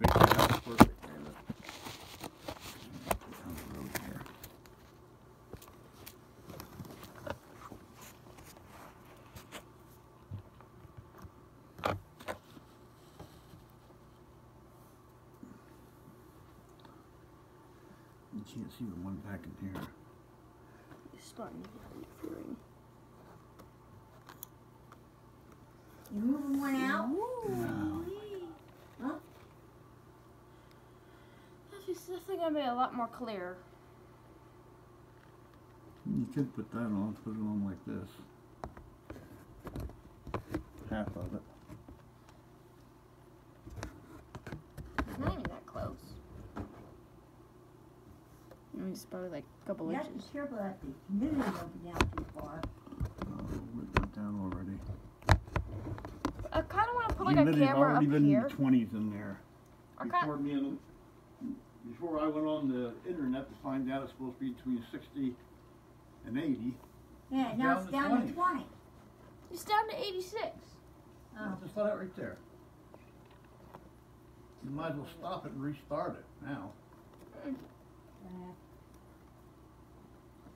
You can't see the one back in here. It's starting to get interfering. You moving one out? Huh? That's just this gonna be a lot more clear. You could put that on, put it on like this. Half of it. It's not even that close. I mean, it's probably like a couple You have to inches. be careful that the humidity don't be down too far. Oh, it went down already. I kind of want to put like a camera up already been in the twenties in there. I kind Before me and, before I went on the internet to find out it's supposed to be between sixty and eighty. Yeah, It's now down it's to down 20. to twenty. it's down to 86. Oh, Just let it right there. You might as well stop it and restart it now. yeah.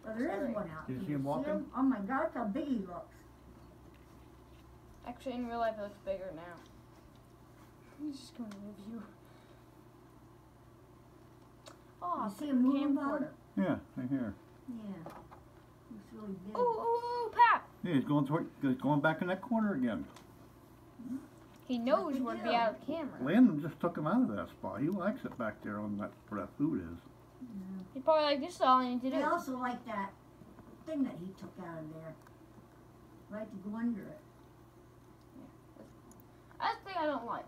Well, there Sorry. is one out. Did you Did see him walking? Oh my God, look how big he looks. Actually, in real life, it looks bigger now. I'm just going to review. Oh, You see big him moving, Bob? camcorder. Yeah, right here. Yeah. Looks really big. Ooh, ooh, ooh, Pap! Yeah, he's going toward, he's going back in that corner again. He knows we where to be out of the camera. Landon just took him out of that spot. He likes it back there on that, where that food is. He probably like, this is all I need to They do. also like that thing that he took out of there. Right to go under it. That's the thing I don't like.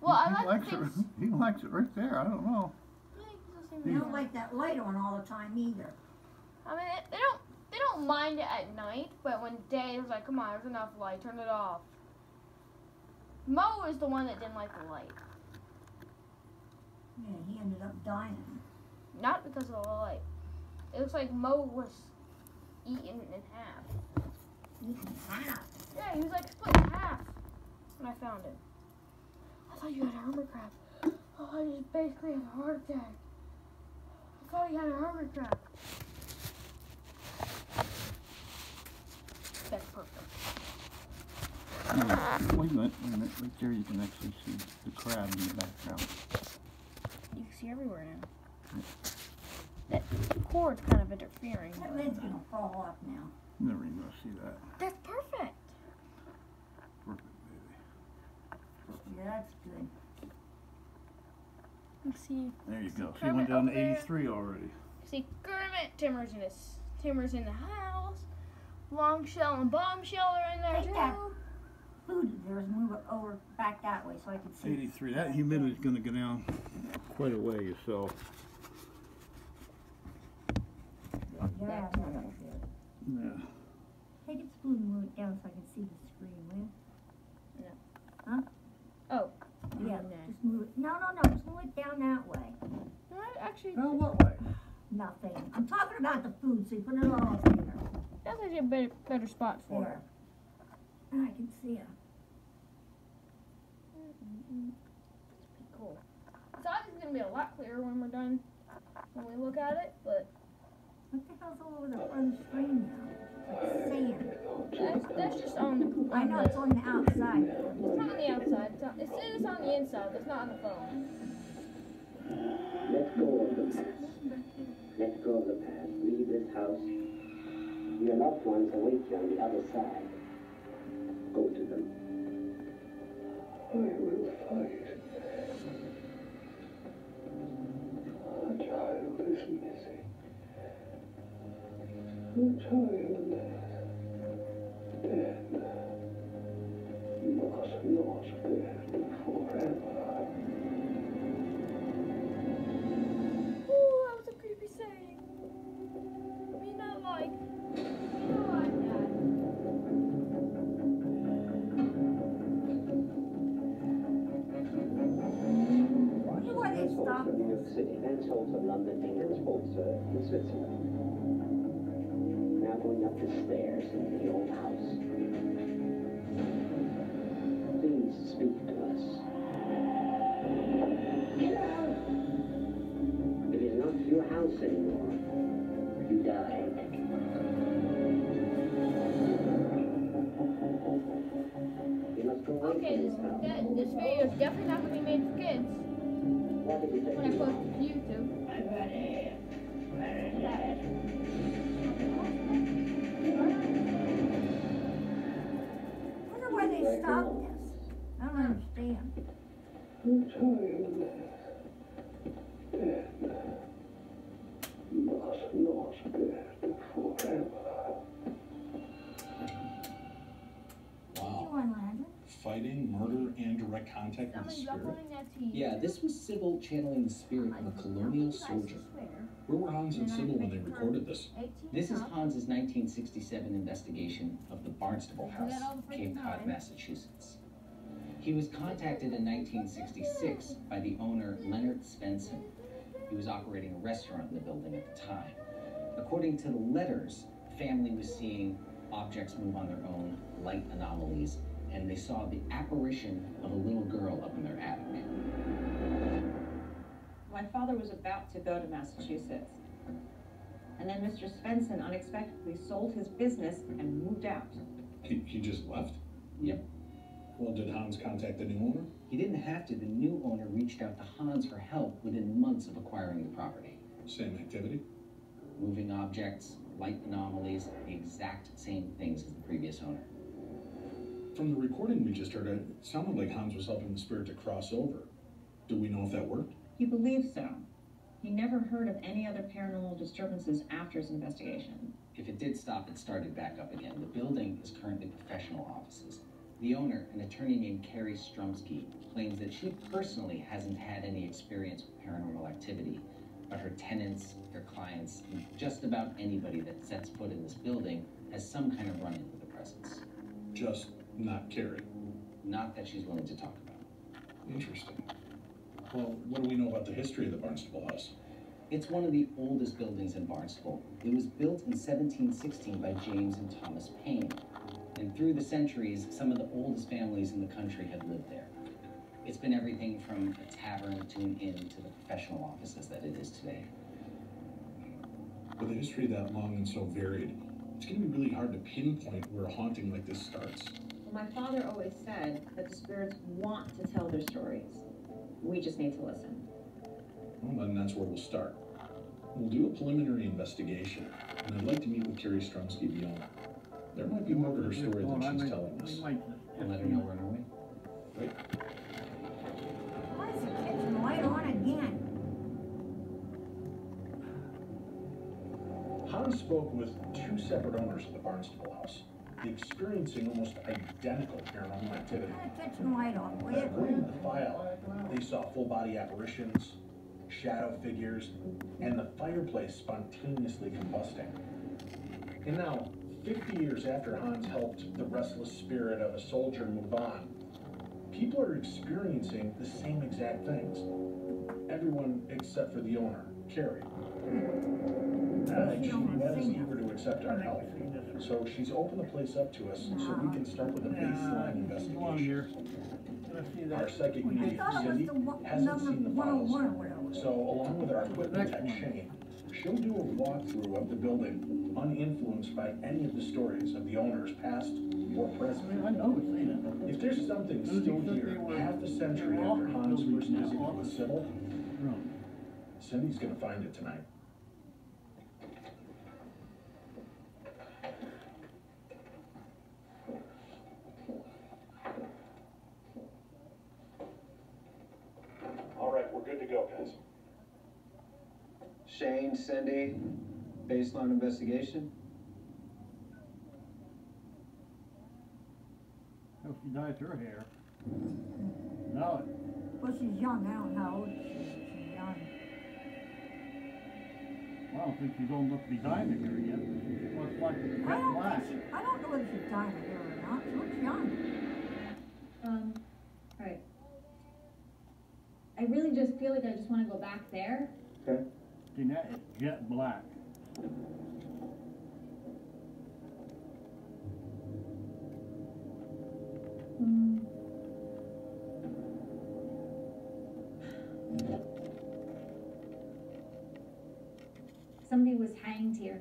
Well, He- I he like likes the it. He likes it right there. I don't know. Yeah, They even don't like that light on all the time either. I mean, they- they don't. They don't mind it at night, but when day, it was like, come on, there's enough light, turn it off. Mo is the one that didn't like the light, Yeah, he ended up dying. not because of the light. It looks like Mo was eaten in half. Eating half. Yeah, he was like split in half when I found him. I thought you had a hermit crab. Oh, I just basically had a heart attack. I thought he had a hermit crab. That's perfect. Hmm, Wait a minute, wait a minute. Right there you can actually see the crab in the background. You can see everywhere now. That cord's kind of interfering. That but- lid's gonna fall off now. Never even gonna see that. That's perfect. Perfect, baby. Yeah, that's good. You see, There you See go. See, it Kermit went down to over there? 83 already. see Kermit, Timmer's in his, Timmer's in the house. Long shell and bombshell are in there Take that. too. Food, there's move it over back that way so I can see. 83. That humidity's gonna go down quite a ways, so. Yeah. Yeah. Take a spoon and move it down so I can see the screen, will you? Oh. Yeah, no. just move it. No, no, no, just move it down that way. No, I actually, Oh, what way? Nothing. I'm talking about the food, so you put it all up there. that's actually a better, better spot for it. There. And I can see it. Cool. It's obviously gonna be a lot clearer when we're done, when we look at it, but What the hell's all over the front of the screen now? It's like sand. that's, that's just on the, I know the- it's on the outside. It's not on the outside. It's, on, it's, it's on the inside. But it's not on the phone. Let go of the past. Let go of the past. Leave this house. Your loved ones await you on the other side. Okay, this this that, this video is definitely not gonna be made for kids Why did you take when I me? post it to YouTube. I wonder why they stopped this. I don't understand. Fighting, murder, and direct contact with the spirit. uploading that to YouTube. Yeah, this was Sybil channeling the spirit of a colonial soldier. Where were Hans and Sybil when they recorded this? This is Hans's 1967 investigation of the Barnstable House, Cape Cod. Massachusetts. He was contacted in 1966 by the owner Leonard Svensson. He was operating a restaurant in the building at the time. According to the letters, the family was seeing objects move on their own, light anomalies, and they saw the apparition of a little girl up in their attic. My father was about to go to Massachusetts. And then Mr. Svensson unexpectedly sold his business and moved out. He, he just left? Yep. Well, did Hans contact the new owner? He didn't have to. The new owner reached out to Hans for help within months of acquiring the property. Same activity? Moving objects, light anomalies, the exact same things as the previous owner. From the recording we just heard, it sounded like Hans was helping the spirit to cross over. Do we know if that worked? He believes so. He never heard of any other paranormal disturbances after his investigation. If it did stop, it started back up again. The building is currently professional offices. The owner, an attorney named Carrie Strumsky, claims that she personally hasn't had any experience with paranormal activity, but her tenants, their clients, and just about anybody that sets foot in this building has some kind of run-in with the presence. Just not Carrie. Not that she's willing to talk about. Interesting. Well, what do we know about the history of the Barnstable House? It's one of the oldest buildings in Barnstable. It was built in 1716 by James and Thomas Paine. And through the centuries, some of the oldest families in the country have lived there. It's been everything from a tavern to an inn to the professional offices that it is today. With a history that long and so varied, it's going to be really hard to pinpoint where a haunting like this starts. Well, my father always said that the spirits want to tell their stories. We just need to listen. Well, then that's where we'll start. We'll do a preliminary investigation, and I'd like to meet with Carrie Strumsky, the owner. There might be more to her story than she's telling us. might And let her know we're on our way. Why is the kitchen light on again? Hans spoke with two separate owners of the Barnstable House, experiencing almost identical paranormal activity. The light on, will According to the file, they saw full body apparitions, shadow figures, and the fireplace spontaneously combusting. And now, 50 years after Hans helped the restless spirit of a soldier move on, people are experiencing the same exact things. Everyone except for the owner, Carrie. Uh, eager to accept our help. So she's opened the place up to us so we can start with a baseline investigation. Our psychic medium, Cindy, hasn't seen the oh files. one or whatever. So along with our equipment tech Shane, she'll do a walkthrough of the building, uninfluenced by any of the stories of the owners, past or present. I know it's saying If there's something still things that they here, half a century after Hans first visited with. Sybil, Cindy's gonna find it tonight. All right, we're good to go, guys. Shane, Cindy, baseline investigation? No, she dyed her hair. No, Well, she's young, I don't know how old she is, she's young. I don't think she's old enough to be dyeing her hair yet. She looks like I jet don't black. think she, I don't know whether she's dying her hair or not, she looks young. Um, alright. I really just feel like I just wanna go back there. See, that is jet black. Hmm. somebody was hanged here.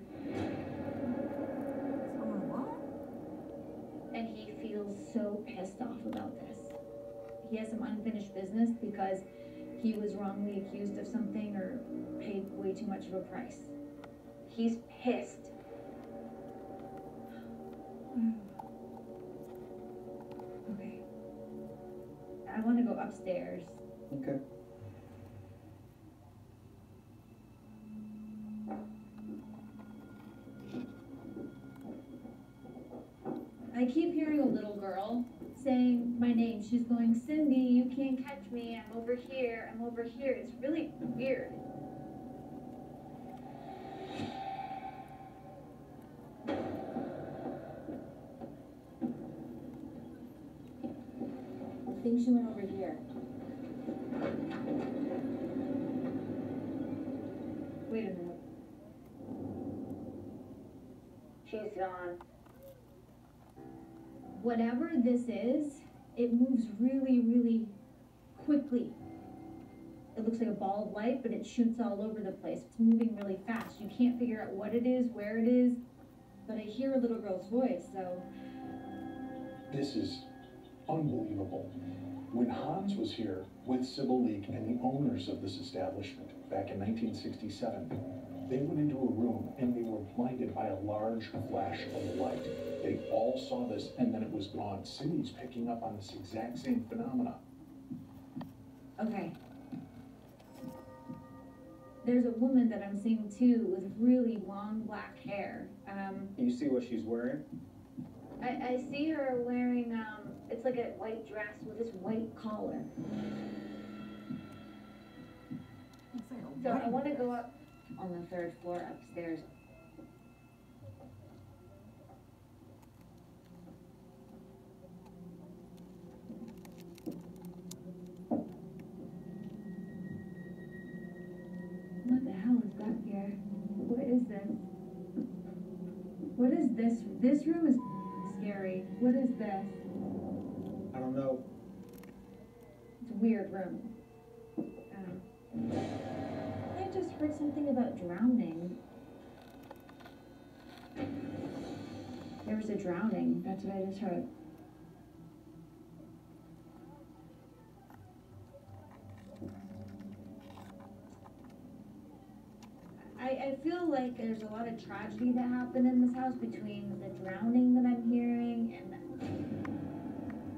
Someone what? And he feels so pissed off about this. He has some unfinished business because he was wrongly accused of something or paid way too much of a price. He's pissed. okay. I want to go upstairs. Okay. I keep hearing a little girl saying my name. She's going, Cindy, you can't catch me. I'm over here. I'm over here. It's really weird. I think she went over here. Wait a minute. She's gone. Whatever this is, it moves really, really quickly. It looks like a ball of light, but it shoots all over the place. It's moving really fast. You can't figure out what it is, where it is, but I hear a little girl's voice, so This is unbelievable. When Hans was here with Sybil Leek and the owners of this establishment back in 1967, they went into a room and they were blinded by a large flash of light. They all saw this and then it was gone. Cindy's picking up on this exact same phenomena. Okay. There's a woman that I'm seeing too with really long black hair. Um, You see what she's wearing? I, I see her wearing, um, it's like a white dress with this white collar. Looks like a So I want to go up on the third floor upstairs. What the hell is back here? What is this? What is this? This room is scary. What is this? I don't know. It's a weird room. Drowning. There was a drowning. That's what I just heard. I, I feel like there's a lot of tragedy that happened in this house between the drowning that I'm hearing and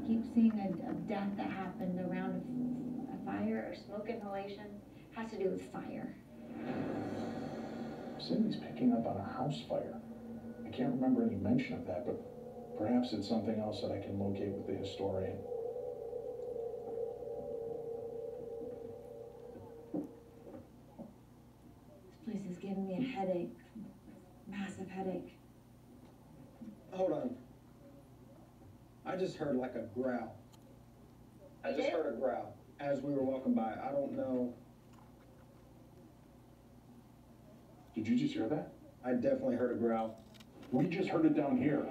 keep seeing a, a death that happened around a, a fire or smoke inhalation. Has to do with fire. Cindy's picking up on a house fire. I can't remember any mention of that, but perhaps it's something else that I can locate with the historian. This place is giving me a headache. Massive headache. Hold on. I just heard like a growl. I You just heard a growl as we were walking by. I don't know. Did you just hear that? I definitely heard a growl. We just heard it down here.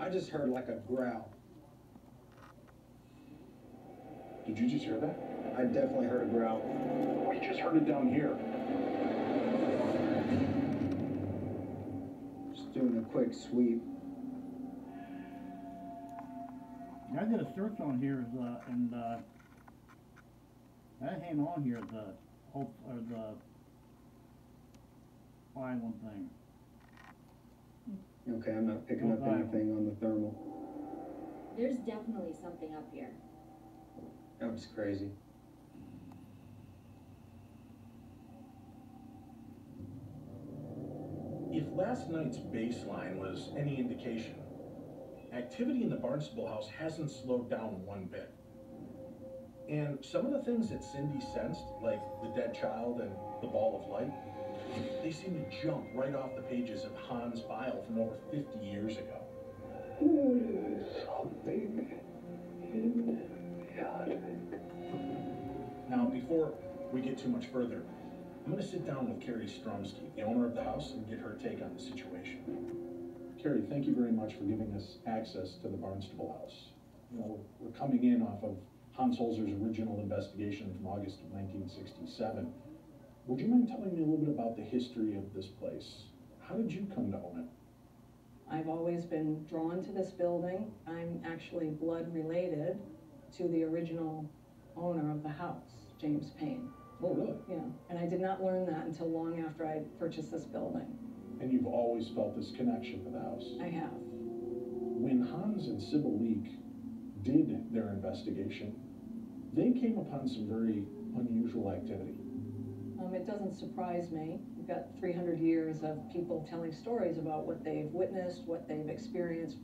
I just heard like a growl. Did you just hear that? I definitely heard a growl. We just heard it down here. Just doing a quick sweep. I did a search on here, is, uh, and, uh, that ain't on here, the, hope, or the island thing. Okay, I'm not picking up Okay. anything on the thermal. There's definitely something up here. That was crazy. If last night's baseline was any indication, activity in the Barnstable house hasn't slowed down one bit. And some of the things that Cindy sensed, like the dead child and the ball of light, they seem to jump right off the pages of Hans' file from over 50 years ago. There is something in the attic. Now, before we get too much further, I'm going to sit down with Carrie Strumsky, the owner of the house, and get her take on the situation. Carrie, thank you very much for giving us access to the Barnstable house. you know, we're coming in off of Hans Holzer's original investigation from August of nineteen sixty-seven. Would you mind telling me a little bit about the history of this place? How did you come to own it? I've always been drawn to this building. I'm actually blood related to the original owner of the house, James Paine. Oh, really? Yeah, and I did not learn that until long after I purchased this building. And you've always felt this connection to the house? I have. When Hans and Sybil Leek did their investigation, they came upon some very unusual activity. Um, it doesn't surprise me. We've got 300 years of people telling stories about what they've witnessed, what they've experienced.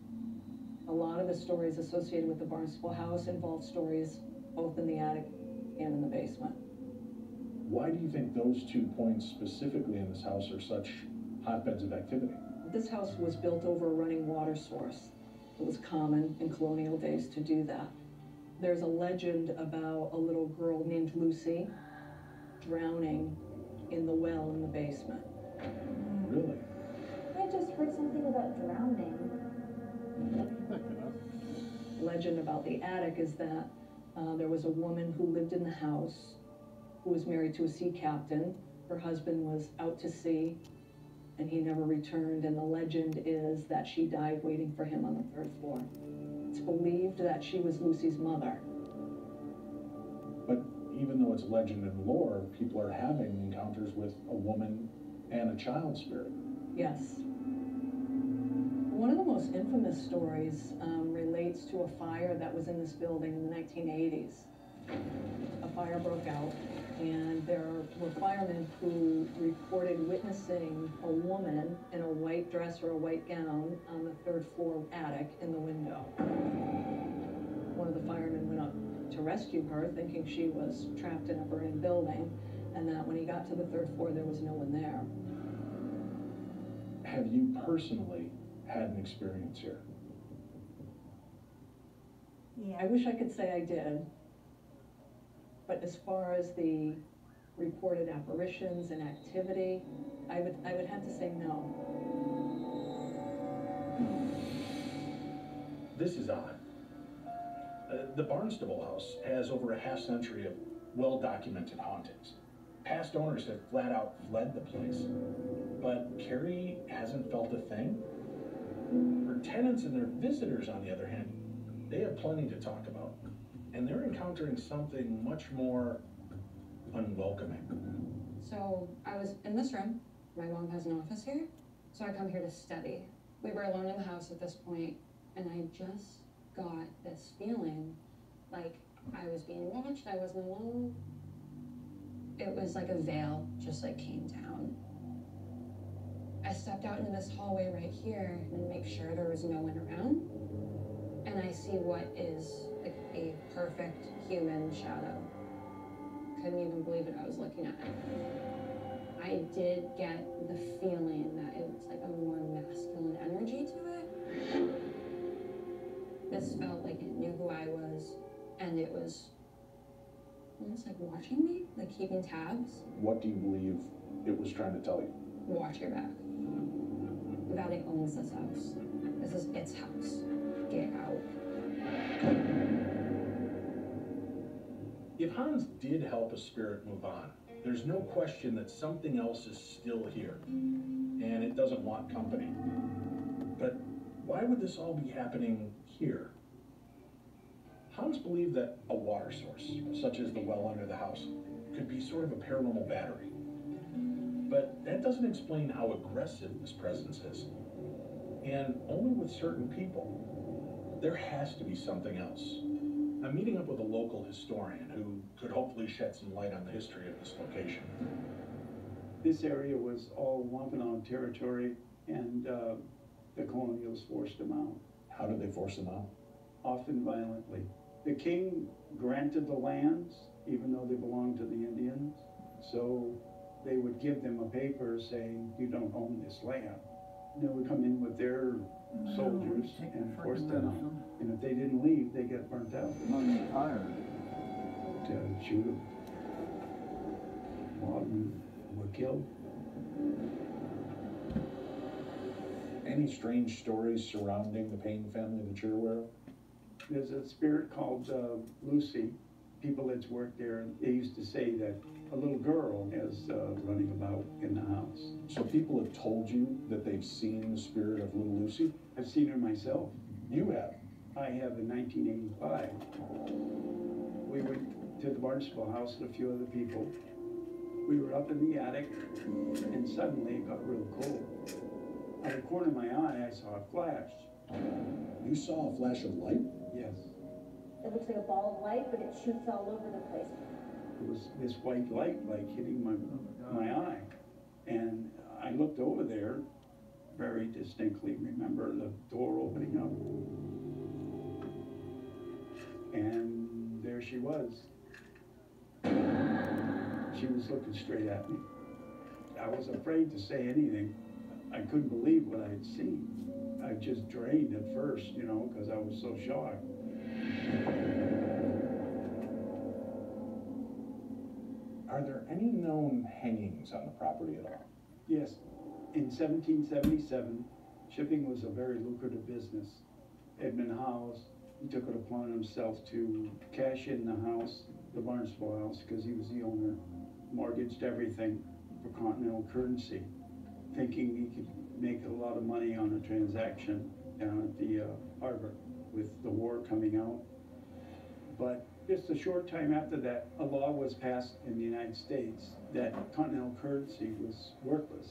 A lot of the stories associated with the Barnstable house involve stories both in the attic and in the basement. Why do you think those two points specifically in this house are such hotbeds of activity? This house was built over a running water source. It was common in colonial days to do that. There's a legend about a little girl named Lucy drowning in the well in the basement. Really? I just heard something about drowning. Legend about the attic is that uh, there was a woman who lived in the house who was married to a sea captain. Her husband was out to sea and he never returned, and the legend is that she died waiting for him on the third floor. It's believed that she was Lucy's mother. But even though it's legend and lore, people are having encounters with a woman and a child spirit. Yes. One of the most infamous stories um, relates to a fire that was in this building in the 1980s. A fire broke out, and there were firemen who reported witnessing a woman in a white dress or a white gown on the third floor attic in the window. One of the firemen went up to rescue her, thinking she was trapped in a burning building, and that when he got to the third floor, there was no one there. Have you personally had an experience here? Yeah. I wish I could say I did. But as far as the reported apparitions and activity, I would, I would have to say no. This is odd. Uh, the Barnstable House has over a half century of well-documented hauntings. Past owners have flat out fled the place, but Carrie hasn't felt a thing. Her tenants and their visitors, on the other hand, they have plenty to talk about, and they're encountering something much more unwelcoming. So I was in this room. My mom has an office here, so I come here to study. We were alone in the house at this point, and I just got this feeling like I was being watched. I wasn't alone. It was like a veil just like came down. I stepped out into this hallway right here and make sure there was no one around. And I see what is a perfect human shadow. Couldn't even believe it I was looking at. It. I did get the feeling that it was like a more masculine energy to it. This felt like it knew who I was, and it was almost like watching me, like keeping tabs. What do you believe it was trying to tell you? Watch your back. Valley owns this house. This is its house. Get out. If Hans did help a spirit move on, there's no question that something else is still here, and it doesn't want company. But why would this all be happening here? Hans believed that a water source, such as the well under the house, could be sort of a paranormal battery. But that doesn't explain how aggressive this presence is. And only with certain people. There has to be something else. I'm meeting up with a local historian who could hopefully shed some light on the history of this location. This area was all Wampanoag territory, and uh, the colonials forced them out. How did they force them out? Often violently. The king granted the lands, even though they belonged to the Indians, so they would give them a paper saying, you don't own this land. They would come in with their soldiers and force them out. And if they didn't leave, they get burnt out. To shoot them. A lot of them were killed. Any strange stories surrounding the Paine family that you're aware of? There's a spirit called uh, Lucy. People that's worked there, they used to say that a little girl is uh, running about in the house. So people have told you that they've seen the spirit of little Lucy? I've seen her myself. You have? I have in 1985. We went to the Barnstable house and a few other people. We were up in the attic, and suddenly it got real cold. Out of the corner of my eye, I saw a flash. You saw a flash of light? Yes. It looks like a ball of light, but it shoots all over the place. It was this white light like hitting my, my eye. And I looked over there, very distinctly remember the door opening up. And there she was. She was looking straight at me. I was afraid to say anything. I couldn't believe what I had seen. I just drained at first, you know, because I was so shocked. Are there any known hangings on the property at all? Yes, in seventeen seventy-seven, shipping was a very lucrative business. Edmund Howes, he took it upon himself to cash in the house, the Barnstable house, because he was the owner, mortgaged everything for continental currency, thinking he could make a lot of money on a transaction down at the uh, harbor with the war coming out. But just a short time after that, a law was passed in the United States that continental currency was worthless.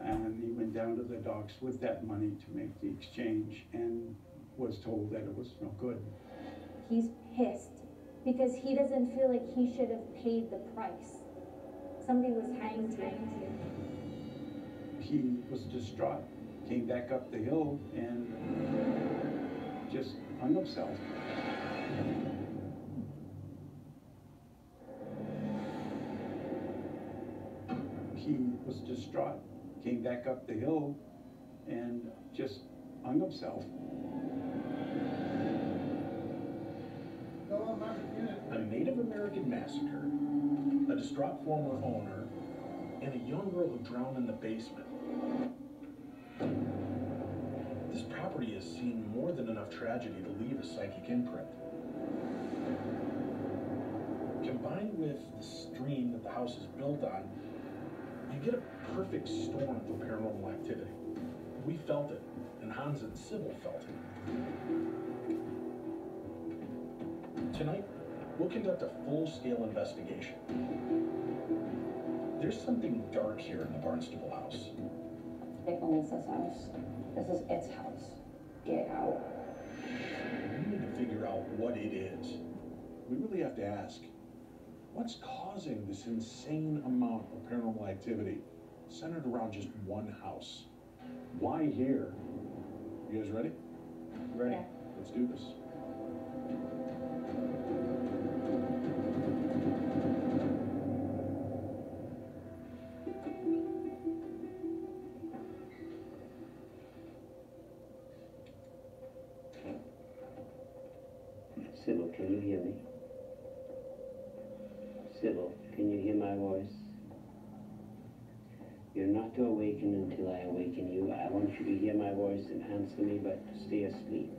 And he went down to the docks with that money to make the exchange and was told that it was no good. He's pissed because he doesn't feel like he should have paid the price. Somebody was hanged here. He was distraught, came back up the hill and just hung himself. He was distraught, came back up the hill and just hung himself. A Native American massacre, a distraught former owner, and a young girl who drowned in the basement. This property has seen more than enough tragedy to leave a psychic imprint. Combined with the stream that the house is built on, you get a perfect storm for paranormal activity. We felt it, and Hans and Sybil felt it. Tonight, we'll conduct a full-scale investigation. There's something dark here in the Barnstable house. Nick owns this house. This is its house. Get out. We need to figure out what it is. We really have to ask, what's causing this insane amount of paranormal activity centered around just one house? Why here? You guys ready? Ready. Let's do this. Voice and answer me, but stay asleep.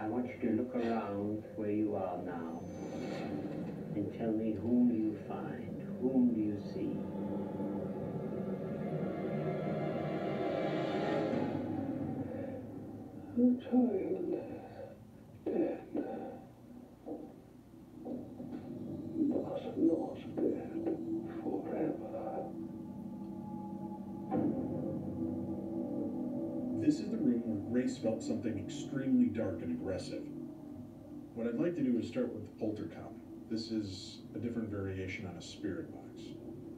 I want you to look around where you are now and tell me whom you find. Whom do you see? The child dead. But not dead forever. This is the room where Grace felt something extremely dark and aggressive. What I'd like to do is start with the Poltercom. This is a different variation on a spirit box.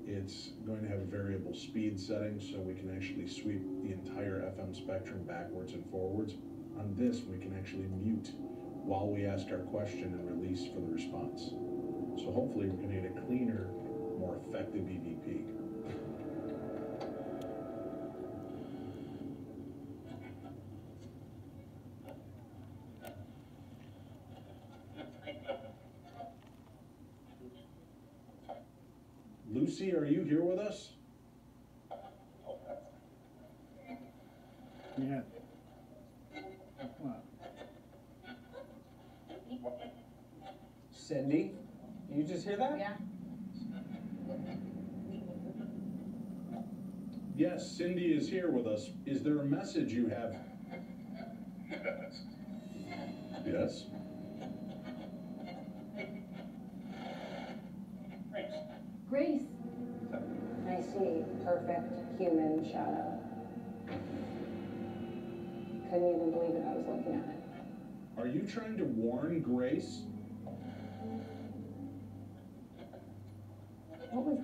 It's going to have a variable speed setting so we can actually sweep the entire FM spectrum backwards and forwards. On this, we can actually mute while we ask our question and release for the response. So hopefully we're going to get a cleaner, more effective EVP. UC, are you here with us? Yeah. What? Cindy, you just hear that? Yeah. Yes, Cindy is here with us. Is there a message you have? yes. Yes? Human shadow. Couldn't even believe it, I was looking at it. Are you trying to warn Grace? What was,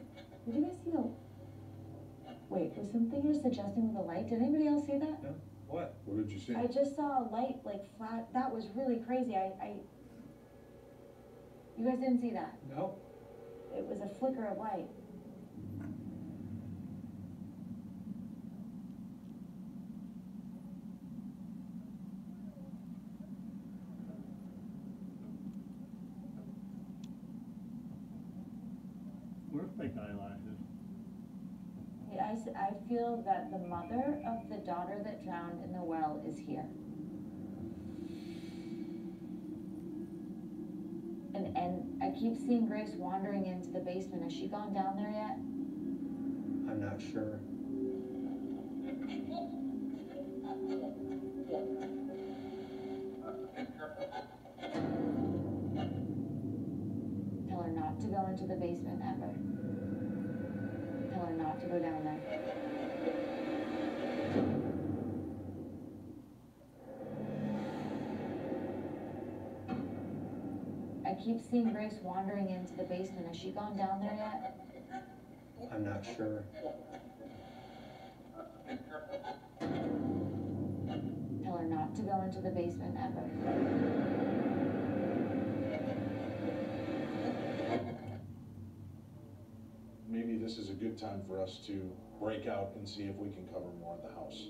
did you guys see the, wait, was something you're suggesting with the light? Did anybody else see that? No. What? What did you see? I just saw a light like flat, that was really crazy, I, I, you guys didn't see that? No. It was a flicker of light. Fake eyelashes? Yeah, I, s- I feel that the mother of the daughter that drowned in the well is here. And, and I keep seeing Grace wandering into the basement. Has she gone down there yet? I'm not sure. Tell her not to go into the basement ever. Tell her not to go down there. I keep seeing Grace wandering into the basement. Has she gone down there yet? I'm not sure. Tell her not to go into the basement ever. Maybe this is a good time for us to break out and see if we can cover more of the house.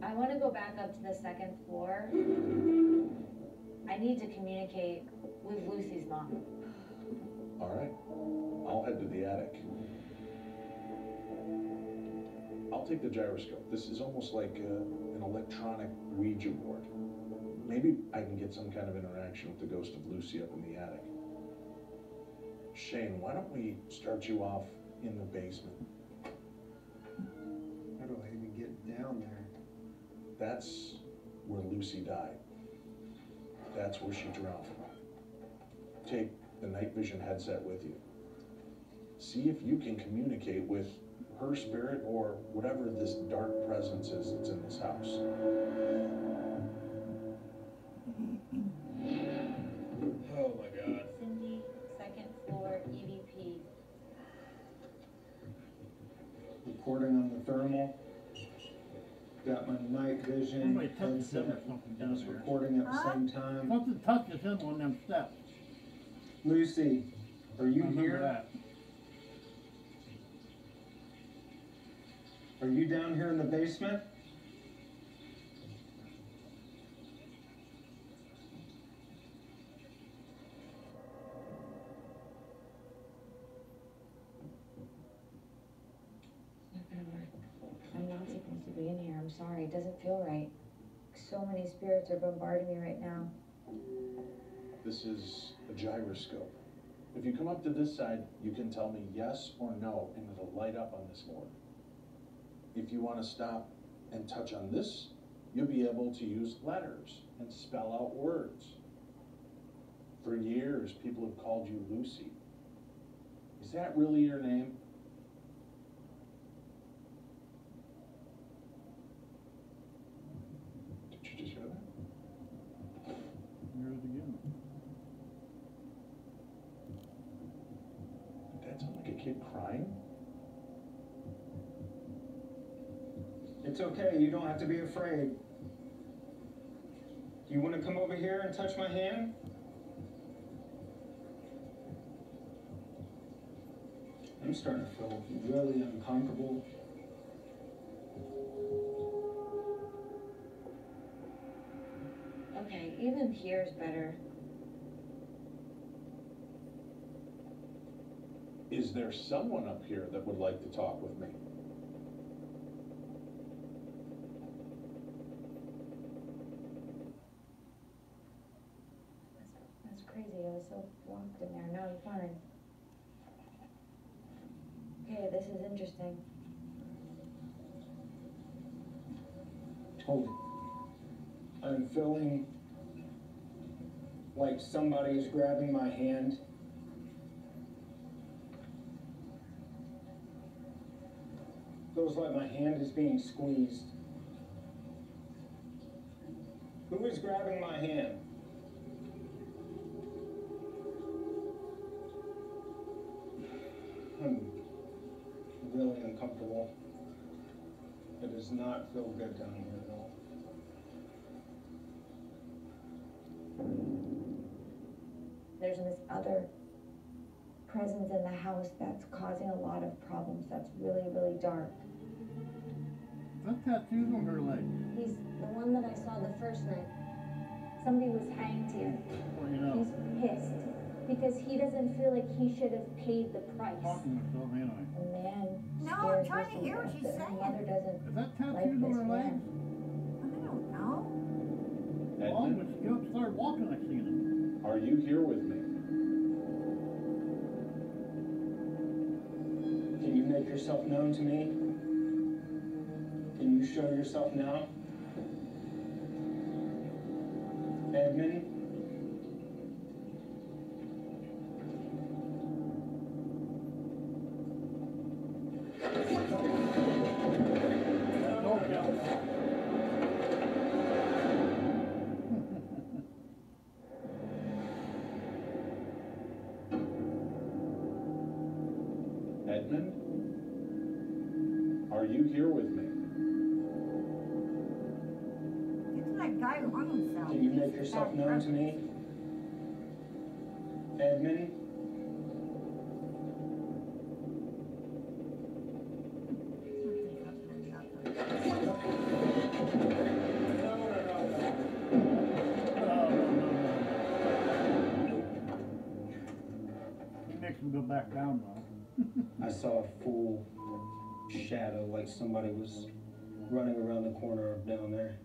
I want to go back up to the second floor. I need to communicate with Lucy's mom. All right, I'll head to the attic. I'll take the gyroscope. This is almost like uh, an electronic Ouija board. Maybe I can get some kind of interaction with the ghost of Lucy up in the attic. Shane, why don't we start you off in the basement? How do I even get down there? That's where Lucy died. That's where she drowned. Take the night vision headset with you. See if you can communicate with her spirit or whatever this dark presence is that's in this house. Recording on the thermal. Got my night vision Somebody touched him headset or something and down it's there. recording at the same time. Something touches him on them steps. Lucy, are you I remember here? that. Are you down here in the basement? Sorry. It doesn't feel right. So many spirits are bombarding me right now. This is a gyroscope. If you come up to this side, you can tell me yes or no, and it'll light up on this board. If you want to stop and touch on this, you'll be able to use letters and spell out words. For years, people have called you Lucy. Is that really your name? Did you just hear that? Hear it again. Did that sound like a kid crying? It's okay, you don't have to be afraid. Do you wanna come over here and touch my hand? I'm starting to feel really uncomfortable. Okay, even here's better. Is there someone up here that would like to talk with me? That's crazy. I was so still in there. No, you're fine. Okay, this is interesting. Hold it. I'm feeling like somebody is grabbing my hand. Feels like my hand is being squeezed. Who is grabbing my hand? Uncomfortable. It does not feel good down here at all. There's this other presence in the house that's causing a lot of problems. That's really, really dark. That tattoo's on her leg. He's the one that I saw the first night. Somebody was hanged here. Well, you He's pissed because he doesn't feel like he should have paid the price. talking to herself anyway. A man No, I'm trying to hear what she's saying. Mother doesn't Is that like tattooed on her leg? I don't know. Well, when she got started walking, I seen it. Are you here with me? Can you make yourself known to me? Can you show yourself now? Edmund? Him go back down though. I saw a full shadow, like somebody was running around the corner down there.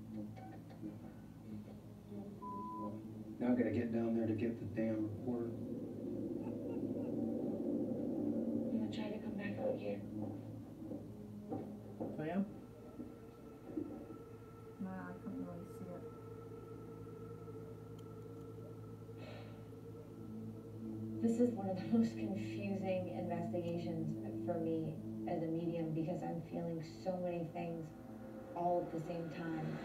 Now I gotta get down there to get the damn report. I'm gonna try to come back out here. Sam? No, I couldn't really see it. This is one of the most confusing investigations for me as a medium because I'm feeling so many things all at the same time.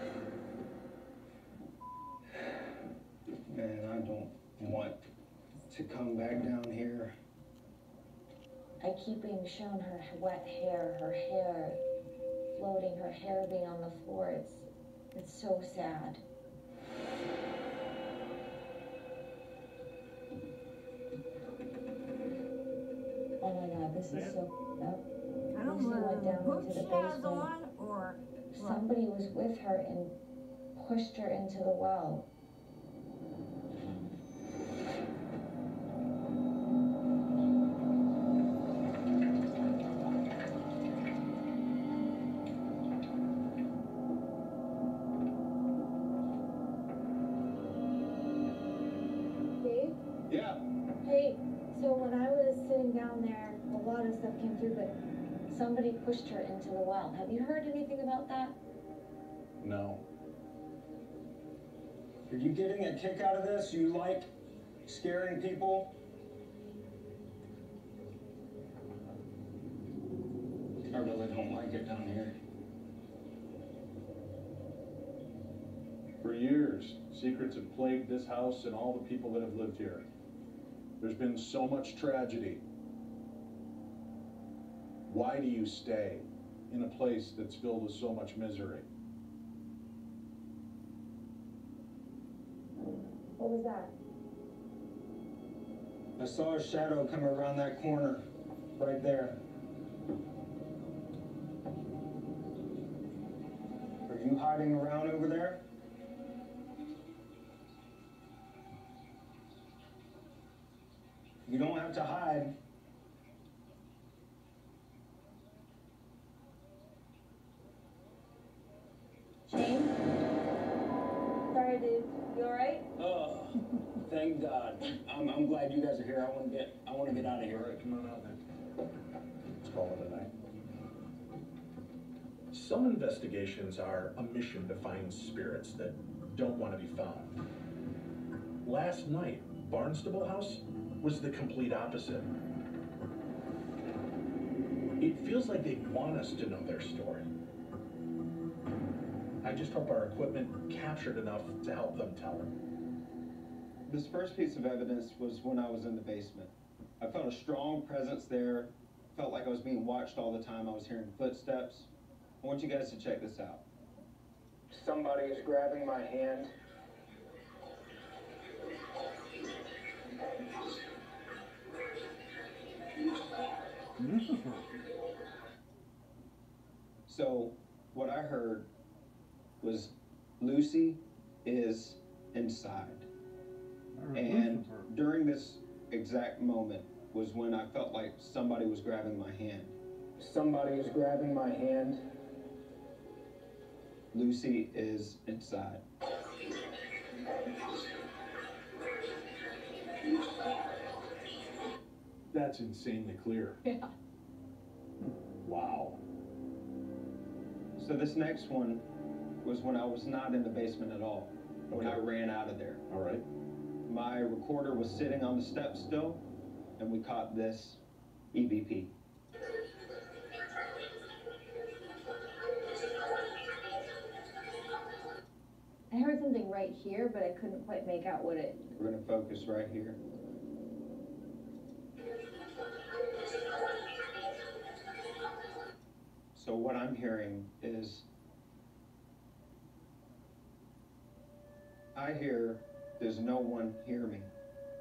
Man, I don't want to come back down here. I keep being shown her wet hair, her hair floating, her hair being on the floor. It's it's so sad. This is so nope. I don't Lucy know went whether down the into she the has basement. on or what. Somebody was with her and pushed her into the well. Stuff came through, but somebody pushed her into the well. Have you heard anything about that? No. Are you getting a kick out of this? You like scaring people? I really don't like it down here. For years, secrets have plagued this house and all the people that have lived here. There's been so much tragedy. Why do you stay in a place that's filled with so much misery? What was that? I saw a shadow come around that corner, right there. Are you hiding around over there? You don't have to hide. Shane? Sorry, dude. You alright? Oh. Thank God. I'm, I'm glad you guys are here. I wanna get, I wanna get out of here. All right, come on out then. Let's call it a night. Some investigations are a mission to find spirits that don't want to be found. Last night, Barnstable House was the complete opposite. It feels like they want us to know their story. I just hope our equipment captured enough to help them tell it. This first piece of evidence was when I was in the basement. I felt a strong presence there, felt like I was being watched all the time. I was hearing footsteps. I want you guys to check this out. Somebody is grabbing my hand. Lucifer. So, what I heard was Lucy is inside. I heard And during this exact moment was when I felt like somebody was grabbing my hand. Somebody is grabbing my hand. Lucy is inside. That's insanely clear. Yeah. Wow. So this next one was when I was not in the basement at all. When I ran out of there. All right. My recorder was sitting on the step still, and we caught this EVP. I heard something right here, but I couldn't quite make out what it. We're gonna focus right here. So what I'm hearing is I hear there's no one hear me.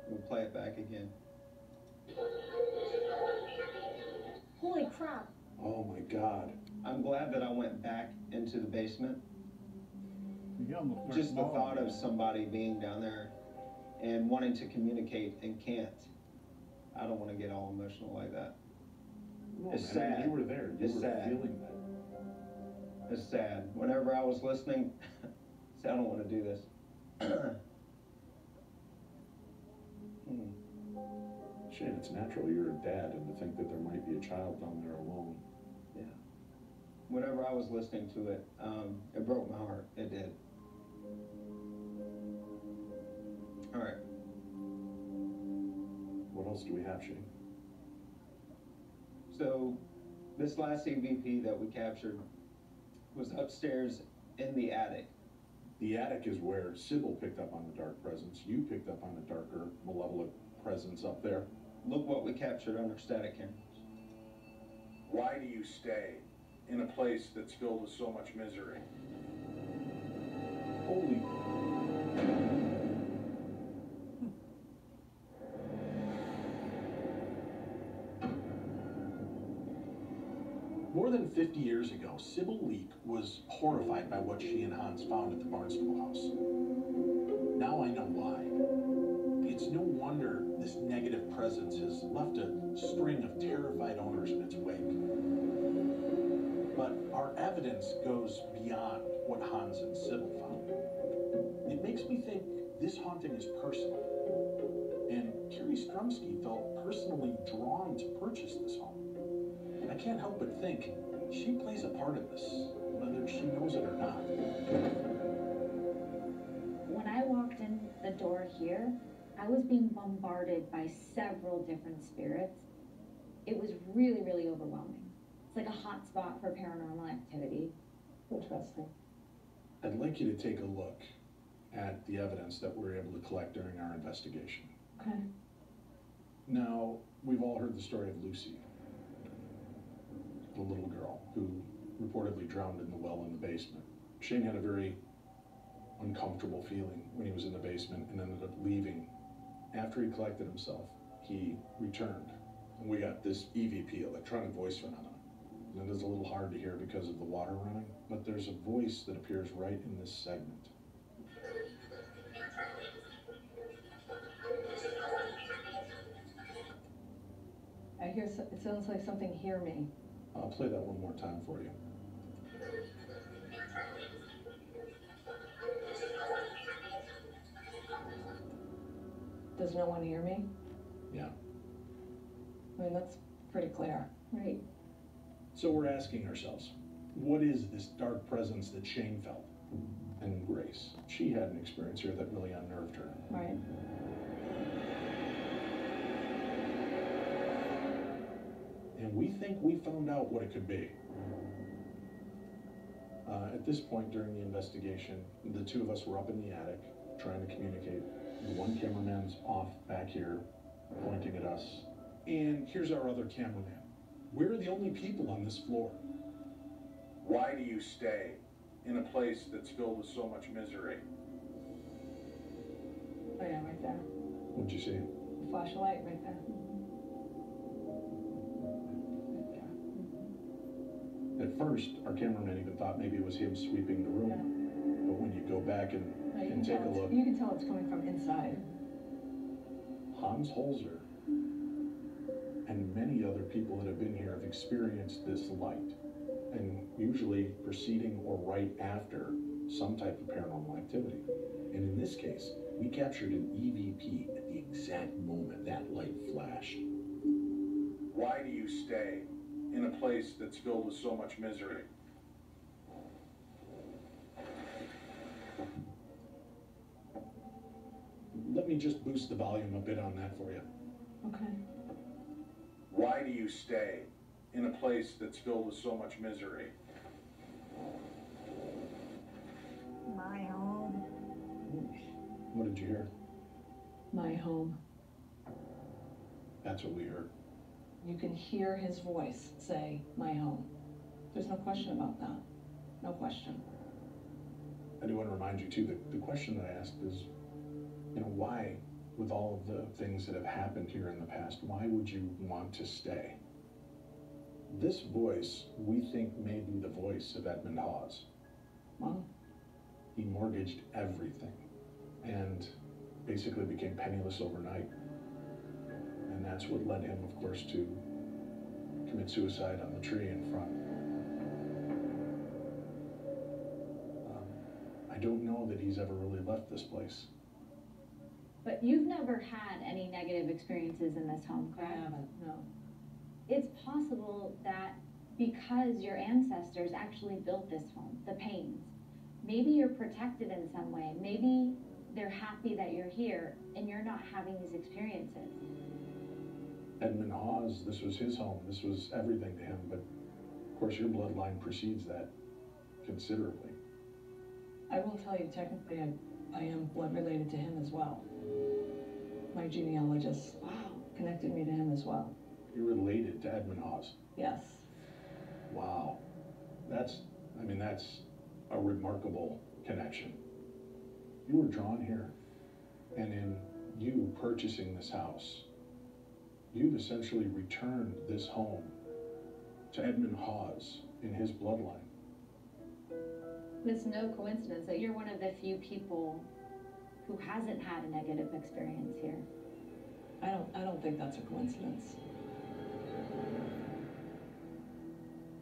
We'll play it back again. Holy crap! Oh my God. I'm glad that I went back into the basement. You Just the thought of somebody being down there and wanting to communicate and can't. I don't want to get all emotional like that. No, It's man, sad. You were there. You It's were sad. feeling that. It's sad. Whenever I was listening, say, I don't want to do this. Hmm. Shane, it's natural. You're a dad, and to think that there might be a child down there alone. Yeah. Whenever I was listening to it, um, it broke my heart. It did. All right. What else do we have, Shane? So, this last EVP that we captured was upstairs in the attic. The attic is where Sybil picked up on the dark presence. You picked up on the darker, malevolent presence up there. Look what we captured on our static cameras. Why do you stay in a place that's filled with so much misery? Holy. More than 50 years ago, Sybil Leek was horrified by what she and Hans found at the Barnstable house. Now I know why. It's no wonder this negative presence has left a string of terrified owners in its wake. But our evidence goes beyond what Hans and Sybil found. It makes me think this haunting is personal. And Carrie Strumsky felt personally drawn to purchase this home. I can't help but think she plays a part in this, whether she knows it or not. When I walked in the door here, I was being bombarded by several different spirits. It was really, really overwhelming. It's like a hot spot for paranormal activity. Interesting. I'd like you to take a look at the evidence that we were able to collect during our investigation. Okay. Now, we've all heard the story of Lucy, the little girl who reportedly drowned in the well in the basement. Shane had a very uncomfortable feeling when he was in the basement and ended up leaving. After he collected himself, he returned. And we got this EVP, electronic voice phenomenon. And it is a little hard to hear because of the water running, but there's a voice that appears right in this segment. I hear, it sounds like something hear me. I'll play that one more time for you. does no one hear me? Yeah. I mean, that's pretty clear. Right. So we're asking ourselves, what is this dark presence that Shane felt? And Grace, she had an experience here that really unnerved her. Right. And we think we found out what it could be. Uh, at this point during the investigation, the two of us were up in the attic trying to communicate. The one cameraman's off back here pointing at us. And here's our other cameraman. We're the only people on this floor. Why do you stay in a place that's filled with so much misery? Oh yeah, right there. What'd you see? Flash a light right there. At first, our cameraman even thought maybe it was him sweeping the room. But when you go back and, No, and take a look, You can tell it's coming from inside. Hans Holzer and many other people that have been here have experienced this light. And usually preceding or right after some type of paranormal activity. And in this case, we captured an EVP at the exact moment that light flashed. Why do you stay in a place that's filled with so much misery? Let me just boost the volume a bit on that for you. Okay. Why do you stay in a place that's filled with so much misery? My home. What did you hear? My home. That's what we heard. You can hear his voice say, my home. There's no question about that. No question. I do want to remind you too, that the question that I asked is, you know, why, with all of the things that have happened here in the past, why would you want to stay? This voice, we think may be the voice of Edmund Hawes. Wow. He mortgaged everything and basically became penniless overnight. And that's what led him, of course, to commit suicide on the tree in front. Um, I don't know that he's ever really left this place. But you've never had any negative experiences in this home, correct? I correct? haven't, no. It's possible that because your ancestors actually built this home, the Paynes, maybe you're protected in some way. Maybe they're happy that you're here and you're not having these experiences. Edmund Hawes, this was his home, this was everything to him, but of course your bloodline precedes that considerably. I will tell you, technically, I, I am blood related to him as well. My genealogist connected me to him as well. You're related to Edmund Hawes. Yes. Wow. That's, I mean, that's a remarkable connection. You were drawn here, and in you purchasing this house, you've essentially returned this home to Edmund Hawes in his bloodline. It's no coincidence that you're one of the few people who hasn't had a negative experience here. I don't, I don't think that's a coincidence.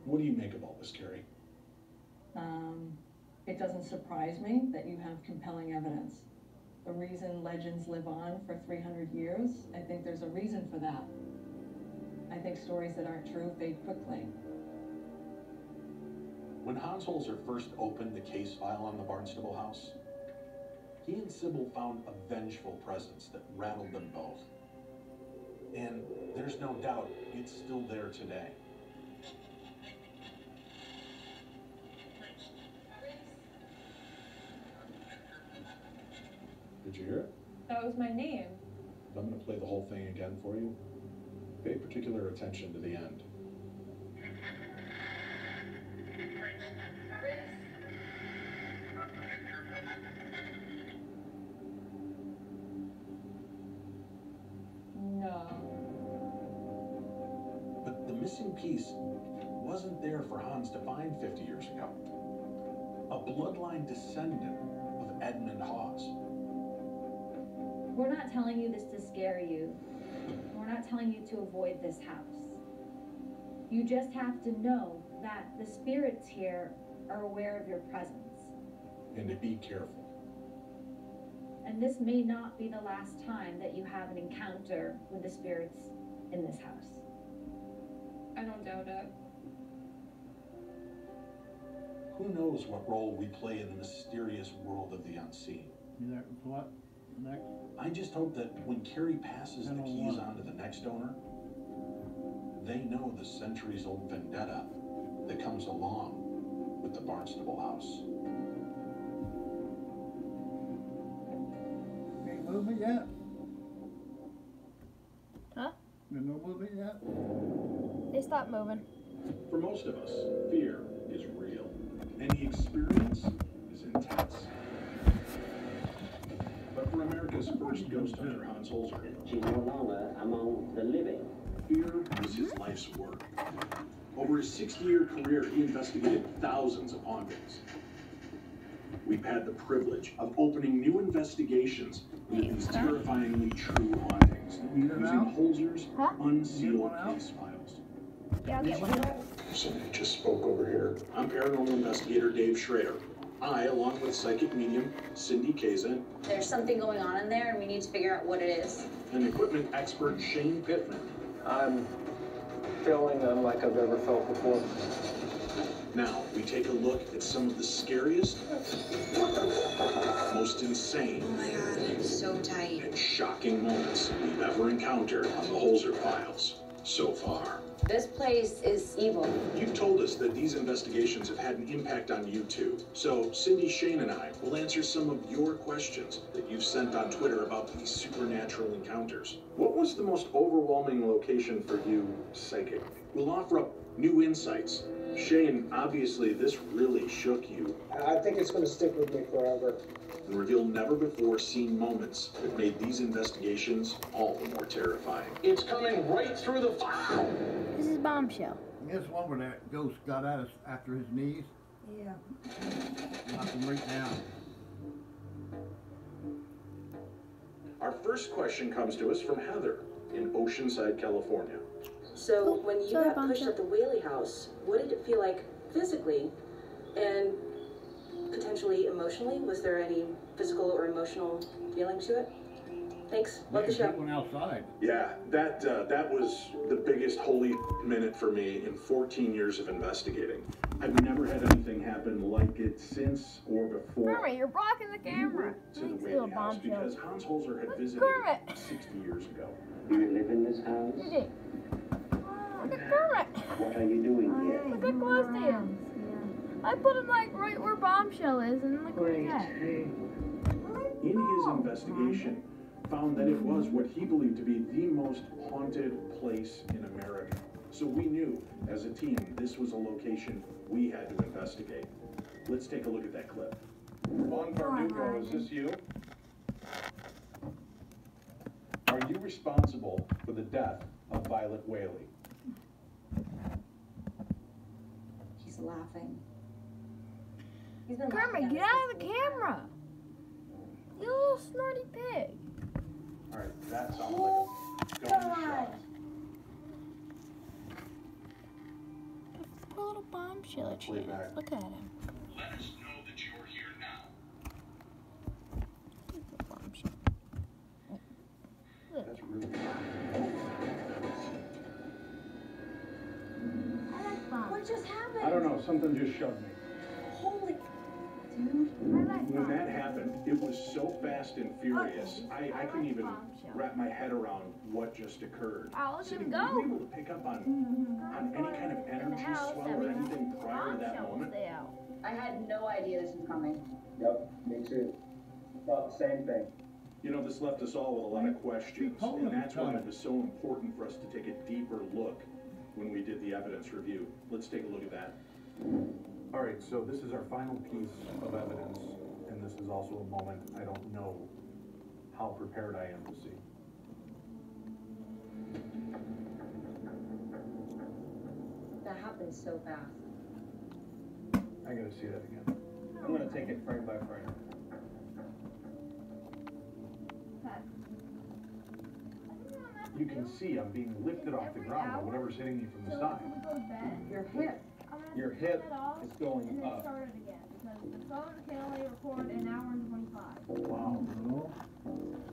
What do you make of all this, Carrie? Um, it doesn't surprise me that you have compelling evidence. The reason legends live on for 300 years, I think there's a reason for that. I think stories that aren't true fade quickly. When Hans Holzer first opened the case file on the Barnstable house, he and Sybil found a vengeful presence that rattled them both. And there's no doubt it's still there today. Did you hear it? That was my name. I'm going to play the whole thing again for you. Pay particular attention to the end. No. But the missing piece wasn't there for Hans to find 50 years ago. A bloodline descendant of Edmund Hawes. We're not telling you this to scare you. We're not telling you to avoid this house. You just have to know that the spirits here are aware of your presence. And to be careful. And this may not be the last time that you have an encounter with the spirits in this house. I don't doubt it. Who knows what role we play in the mysterious world of the unseen? You there, what, next? I just hope that when Carrie passes the keys on to the next owner, they know the centuries-old vendetta that comes along with the Barnstable house. Ain't moving yet? Huh? You no moving yet? They stopped moving. For most of us, fear is real, and the experience is intense. But America's first ghost hunter, Hans Holzer, She's no longer among the living. fear was his life's work. Over his 60-year career, he investigated thousands of hauntings. We've had the privilege of opening new investigations into these terrifyingly true hauntings, using Holzer's unsealed case files. Yeah, I'll get one. Somebody just spoke over here. I'm paranormal investigator Dave Schrader. I, along with psychic medium Cindy Kaza There's something going on in there and we need to figure out what it is. and equipment expert Shane Pittman. I'm feeling unlike I've ever felt before. Now, we take a look at some of the scariest, most insane, Oh my god, so tight. and shocking moments we've ever encountered on the Holzer files so far. This place is evil. You've told us that these investigations have had an impact on you too. So, Cindy, Shane, and I will answer some of your questions that you've sent on Twitter about these supernatural encounters. What was the most overwhelming location for you, psychic? We'll offer up new insights. Shane, obviously, this really shook you I think it's gonna stick with me forever. and reveal never before seen moments that made these investigations all the more terrifying. It's coming right through the file. This is Bombshell. Guess one where that ghost got at us after his knees? Yeah. Knocked him right down. Our first question comes to us from Heather in Oceanside, California. So when you sorry, got pushed Bonzo. at the Whaley House, what did it feel like physically and potentially emotionally? Was there any physical or emotional feeling to it? Thanks. Love the Yeah, show. Went outside. Yeah, that uh, that was the biggest holy minute for me in 14 years of investigating. I've never had anything happen like it since or before. Kermit, you're blocking the camera. To the Whaley House because Hans Holzer had visited Kermit. 60 years ago. Do you live in this house? You did. Look at Kermit. What are you doing here? Look at Ghostian. I put him like right where Bombshell is, and look where he's at. In his investigation, found that it was what he believed to be the most haunted place in America. So we knew, as a team, this was a location we had to investigate. Let's take a look at that clip. Juan Verdugo, is this you? Are you responsible for the death of Violet Whaley? He's laughing. He's been Kermit, laughing get out of the this whole camera. You little snotty pig. All right, that sounds like oh, a gun shot. Poor little Bombshell she Way is. Look at him. Something just shoved me. Holy. Dude. When that happened, it was so fast and furious, I, I couldn't even wrap my head around what just occurred. Oh, look at Cindy, him were you go. able to pick up on, on any kind of energy swell or anything prior to that moment? I had no idea this was coming. Yep, me too. Thought the same thing. You know, this left us all with a lot of questions, and that's why it was so important for us to take a deeper look when we did the evidence review. Let's take a look at that. All right, so this is our final piece of evidence, and this is also a moment I don't know how prepared I am to see. That happened so fast. I gotta see that again. I'm gonna take it frame by frame. You can see I'm being lifted off the ground by whatever's hitting me from the side. Your hip, your hip is And going then up. start it again, because the phone can only record an hour and twenty-five. Wow.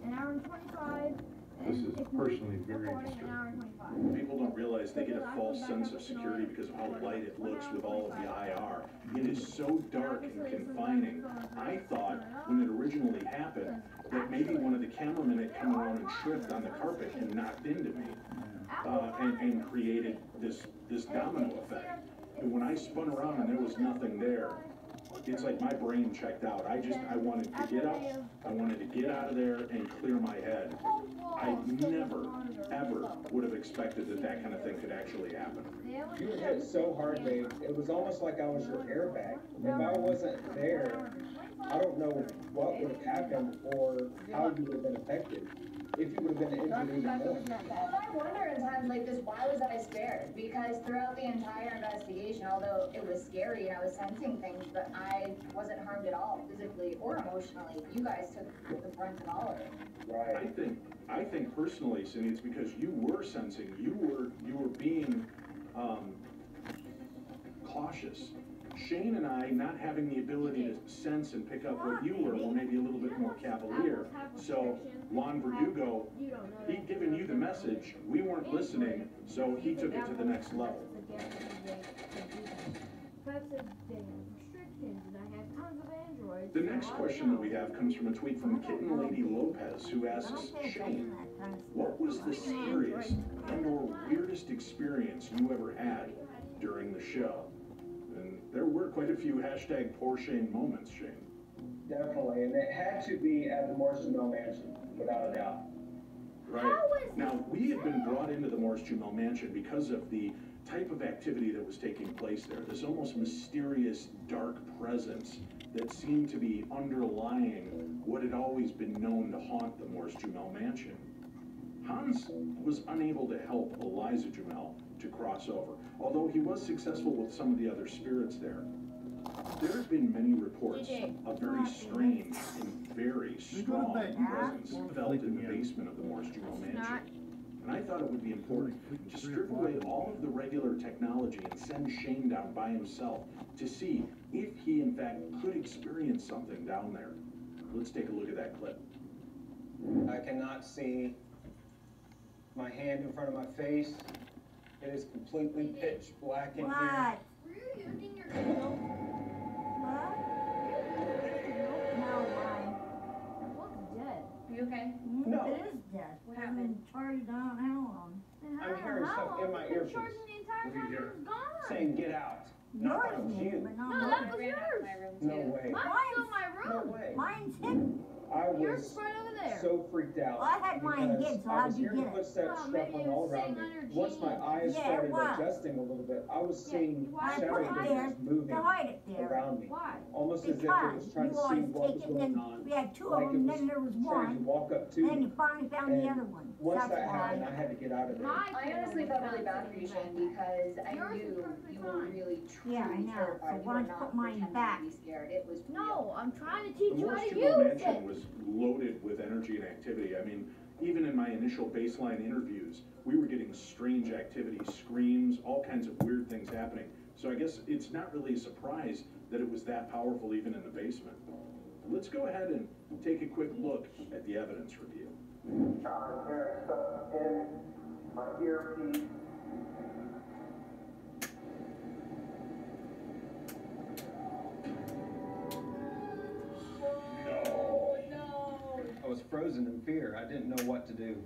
An hour and twenty-five. This and is personally very recording, An hour and twenty-five. People don't realize they get a false sense of security because of how light it looks with all of the IR. It is so dark and confining. I thought, when it originally happened, that maybe one of the cameramen had come around and tripped on the carpet and knocked into me, uh, and, and created this, this domino effect. When I spun around and there was nothing there, it's like my brain checked out. I just, I wanted to get up, I wanted to get out of there and clear my head. I never, ever would have expected that that kind of thing could actually happen. You hit so hard, Dave, it was almost like I was your airbag. If I wasn't there, I don't know what would have happened or how you would have been affected. If you would have been injured even more. Well, I wonder in times like this, why was I scared? Because throughout the entire investigation, although it was scary and I was sensing things, but I wasn't harmed at all, physically or emotionally. You guys took the brunt of all of it. Right. I think, I think personally, Cindy, it's because you were sensing, you were, you were being, um, cautious. Shane and I, not having the ability to sense and pick up what you were, were maybe a little bit more cavalier. So Juan Verdugo, he'd given you the message, we weren't listening, so he took it to the next level. restrictions, and I have tons of Androids. The next question that we have comes from a tweet from Kitten Lady Lopez, who asks, Shane, what was the scariest and or weirdest experience you ever had during the show? And there were quite a few hashtag poor Shane moments, Shane. Definitely, and it had to be at the Morris Jumel Mansion, without a doubt. Right. Now, we had been brought into the Morris Jumel Mansion because of the type of activity that was taking place there. This almost mysterious, dark presence that seemed to be underlying what had always been known to haunt the Morris Jumel Mansion. Hans was unable to help Eliza Jumel to cross over, although he was successful with some of the other spirits there. There have been many reports of very strange and very strong presence felt in the basement of the Morris Jumel Mansion. And I thought it would be important to strip away all of the regular technology and send Shane down by himself to see if he in fact could experience something down there. Let's take a look at that clip. I cannot see my hand in front of my face. It is completely pitch black in here. What? Were you using your Kindle? No, why? It dead. You okay? Mm-hmm. No. It is dead. What happened? Charged on how long? And I'm how- hearing how stuff in my It's earpiece. charging the entire What you time hear? it was gone. Saying, get out. No, Yours that was you. but not No, mine. that was yours. No way. Mine's still in my No room. way. Mine's hidden. I was right over there. so freaked out. Well, I had mine because hid, so I how'd was you hearing get it? footsteps Oh, maybe shuffling it all was around sitting me. on your Once my jeans. eyes Yeah, it started was. adjusting a little bit, I was Yeah, seeing why- I shadow put it there moving to hide it there. around me. Why? Almost as if it Because was trying you to see always what take was it, going then on. we had two like of it them, was then there was trying to one, walk up to then me. you finally found the And other one. Once That's that happened, why. I had to get out of there. My I honestly felt really bad for you, Shane, because I Yours is knew perfectly you were fine. really, Yeah, I truly know. terrified. So You why were don't you not put mine pretending back? to be scared. It was real. No, I'm trying to The teach you how Morris to Jumel use Mansion it. Loaded with energy and activity. I mean, even in my initial baseline interviews, we were getting strange activity, screams, all kinds of weird things happening. So I guess it's not really a surprise that it was that powerful even in the basement. Let's go ahead and take a quick look at the evidence review. I'm frozen in fear. I didn't know what to do.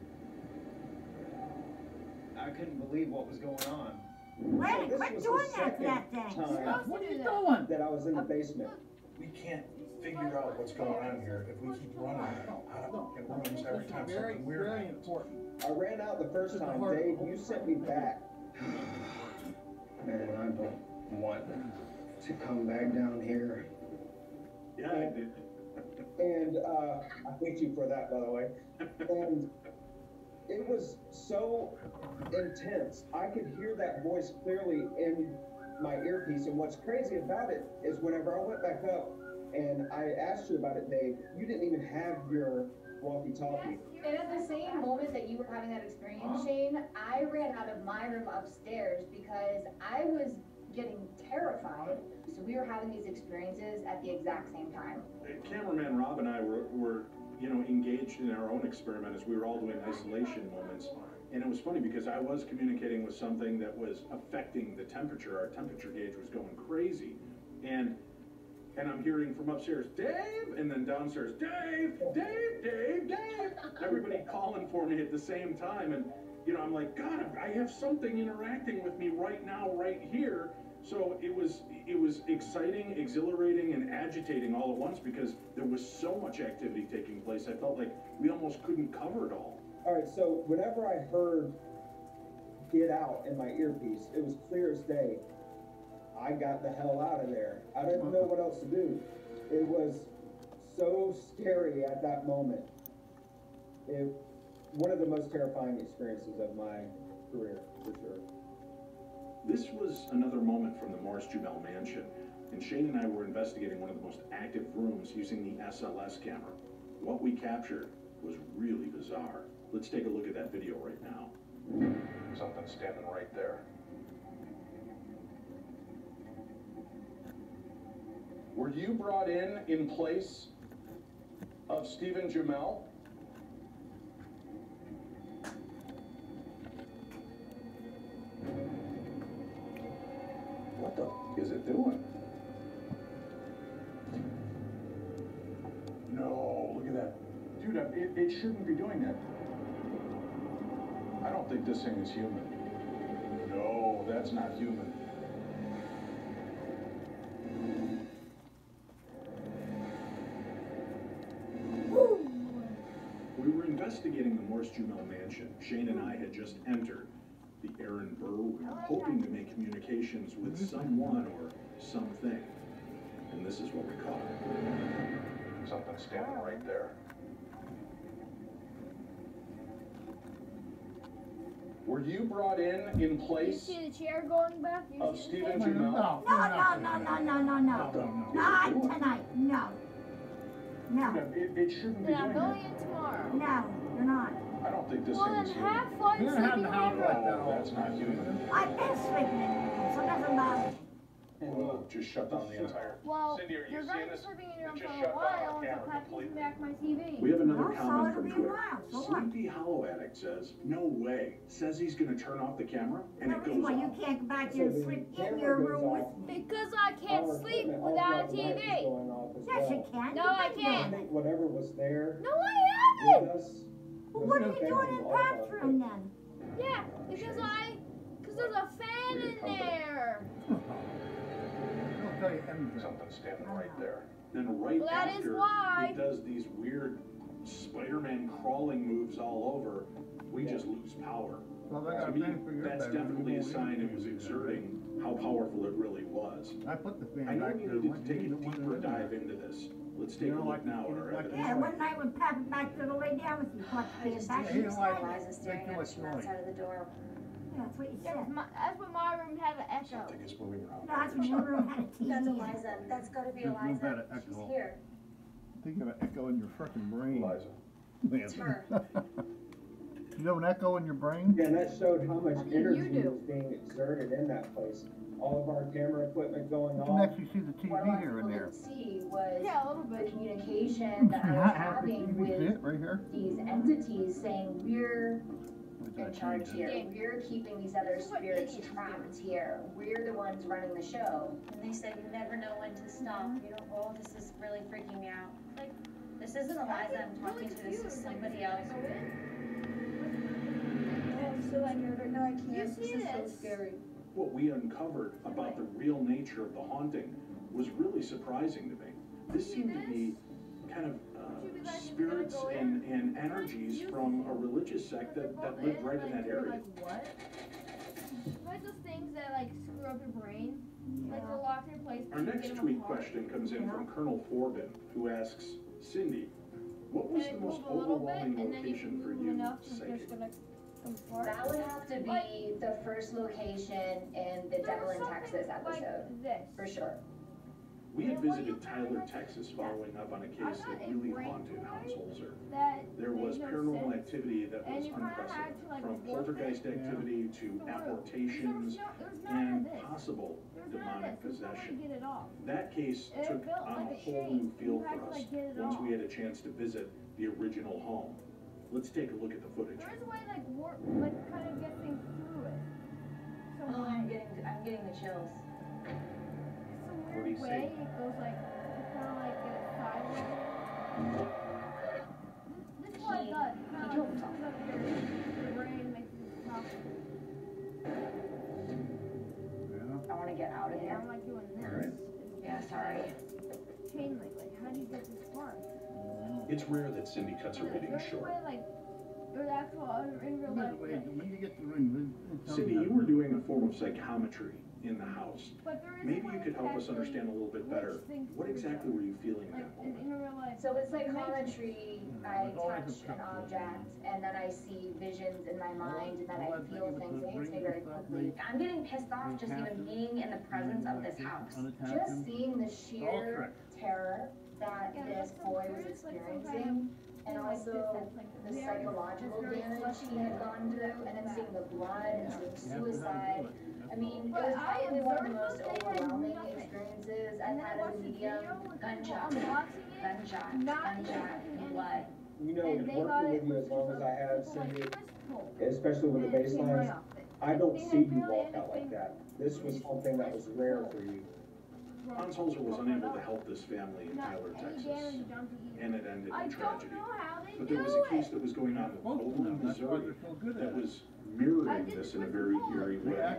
I couldn't believe what was going on. Lenny, this quit doing the that to that second thing. time What are you doing? that I was in the basement. We can't figure out what's going on here if we keep running out of rooms every time Very, something weird very important. I ran out the first time. Dave, you sent me back. Man, I don't want to come back down here. Yeah, I did. And uh, I thank you for that, by the way. And it was so intense. I could hear that voice clearly in my earpiece. And what's crazy about it is whenever I went back up and I asked you about it, Dave, you didn't even have your walkie-talkie. And at the same moment that you were having that experience, Shane, I ran out of my room upstairs because I was getting terrified. So we were having these experiences at the exact same time. Cameraman Rob and I were, were, you know, engaged in our own experiment as we were all doing isolation moments. And it was funny because I was communicating with something that was affecting the temperature. Our temperature gauge was going crazy. And and I'm hearing from upstairs, Dave, and then downstairs, Dave, Dave, Dave, Dave. Everybody calling for me at the same time. And, you know, I'm like, God, I have something interacting with me right now, right here. So it was, it was exciting, exhilarating, and agitating all at once because there was so much activity taking place. I felt like we almost couldn't cover it all. All right, so whenever I heard "Get Out" in my earpiece, it was clear as day. I got the hell out of there. I didn't know what else to do. It was so scary at that moment. It one of the most terrifying experiences of my career, for sure. This was another moment from the Morris Jumel mansion, and Shane and I were investigating one of the most active rooms using the SLS camera. What we captured was really bizarre. Let's take a look at that video right now. Something standing right there. Were you brought in in place of Stephen Jumel? What the f- is it doing? No, look at that. Dude, it, it shouldn't be doing that. I don't think this thing is human. No, that's not human. We were investigating the Morris Jumel mansion. Shane and I had just entered the Aaron Burr room, hoping to make communications with mm-hmm. someone or something. And this is what we caught. Something standing right there. Were you brought in in place? You see the chair going back? You of see the Stephen chair? Jumel? No, no, no, no, no, no, no. Not tonight, no. No, It, it shouldn't be Then I'm going in tomorrow. no, you're not. I don't think this Well, thing is human. have fun You're gonna have sleeping the house wherever. like that oh, all That's not human. I've been sleeping in the room, so it doesn't bother me. Whoa, just shut down the entire. Well, Cindy, are you you're seeing gonna be this? sleeping in your room for a while our until camera Pat gives back my TV. We have another Well, so comment from Twitter. while, so what? Sleepy Hollow Addict says, no way. Says he's gonna turn off the camera and No it goes reason why you can't go back So there and sleep in your goes room with me. Because I can't Our sleep without a throughout the night was TV. going off as Yes, you well. can. No, You've I can't. doing think whatever was there No, I haven't. Us. Well, what are you doing in all of our Pat's room then? Yeah, because I, because there's a fan in there. I'll tell you anything. Something standing right oh. there. Then right Well, that is after why- he does these weird Spider-Man crawling moves all over, we Yeah. just lose power. Well, I To got me, thing for your that's bedroom. definitely a sign it was need it. exerting how powerful it really was. I put the I fan know back we there. needed to take a you didn't want it deeper dive into this. Let's You take a know, look like- now at you our like- evidence. Yeah, one night when Pat went back there to lay down with you, what, I being just back He in didn't the like- side? Liza staring Make too at much me noise. outside of the door. Yeah, that's what you Yeah, said. 'cause my, that's what my room had an echo. Something is moving around. No, that's when your room had a TV. That's in it. Eliza. That's gotta be There's no Eliza. better She's echo. here. I think you have an echo in your frickin' brain. Eliza. It's her. You have an echo in your brain? Yeah, and that showed how much What did you energy do? was being exerted in that place. All of our camera equipment going You can off. actually see the What a TV lot of here and people there. didn't see was Yeah, a little the bit. communication that I was having You see with it right here? these entities saying, we're Where's in charge change here. it? We're keeping these other This is what spirits trapped here. We're the ones running the show. And they said you never know when to stop. Uh-huh. You don't, oh, this is really freaking me out. Like, this isn't Eliza I'm talking to, this is somebody else. I'm. No, I can't. You This is so scary. What we uncovered about the real nature of the haunting was really surprising to me. This seemed to be kind of uh, spirits and, and energies from a religious sect that, that lived right in that area. Like what? Like those things that like screw up your brain? Like they'll lock your place. Our next tweet question comes in from Colonel Forbin, who asks, Cindy, what was the most move a little bit, overwhelming and then you location for you enough, and psychic? That would have to be the first location in the Devil in Texas like episode, this. for sure. We had visited Tyler, Texas, following up on a case that really haunted Hans Holzer. There was paranormal activity that was unprecedented, from poltergeist activity to apportations and possible demonic possession. That case took on a whole new feel for us like, once we had a chance to visit the original home. Let's take a look at the footage. There is a way like warp, like kind of get things through it. Some Oh, I'm getting, I'm getting the chills. It's a What do you weird see? way. It goes like, it kind of like gets sideways. This is what it does. It kind of drove like screws up your, your brain, makes it tough. I wanna get out of Yeah, here. I'm like doing this. Alright. Yeah, sorry. Chain link, like how do you get this far? It's rare that Cindy cuts her reading There's a short. way like, there's actual, in real life. Wait, when you get the ring, then- then tell Cindy, you were doing a form of psychometry in the house. But there is Maybe you could help us understand a little bit better. What exactly were you feeling Like that in, moment? in real life. So it's like It makes- psychometry, I touch an object, and then I see visions in my mind, and then I feel things, it hits me very quickly. I'm getting pissed off just even being in the presence of this house. Just seeing the sheer terror that Yeah, this boy was there's, like, some kind of experiencing, and also like the psychological damage he had gone through, and then seeing the blood, and seeing suicide. I mean, it But was I probably one of the most those things overwhelming experiences And I've then I had as a medium. video with people Gunshots, unboxing it, gunshots, not gunshot, expecting blood. You know, And with they got working with you as long as I have, people like Cindy, especially with the And it came right baselines. I don't see you walk out like that. This was something that was rare for you. Hans Holzer was unable to help this family in Tyler, Texas, damage done to either. and it ended in tragedy. know how they But there was a case that was going on in Both of them, Overland, that's why Missouri, they're so good that was mirroring this in a very eerie way.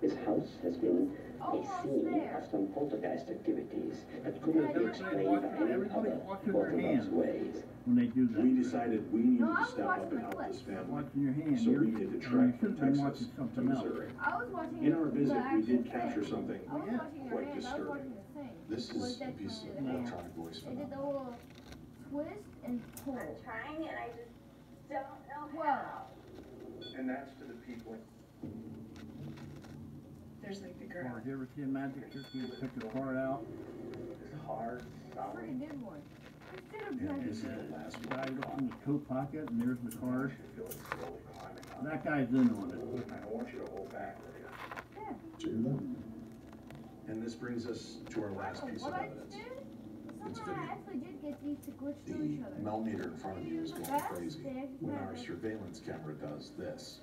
His house has been a Almost scene of some poltergeist activities that could not be explained by any other watching orthodox ways. when they do that. We decided we needed No, to step up and help this clips. family. Watching your hand, So you're, we made the trek from have been watching Texas to. Missouri. I was watching In our visit, we actual did thing. capture something I was watching your quite hand, disturbing. watching the thing. This is a piece of kind electronic voice They did the little twist and pull. I'm trying and I just don't know how. And that's to the people. There's like the Or did you ever see a magic trick where you took the part out? It's hard, Pretty good one. Instead of And magic this is trick. the last Guy one. looked in the coat pocket and there's the card. You feel it slowly climbing up. That guy's in on it. I don't want you to hold back, Lydia. Yeah. And this brings us to our last Oh, piece of what evidence. did? It's Somehow I video. actually did get these to glitch The through each other. millimeter in front of you is going crazy when our surveillance camera does this.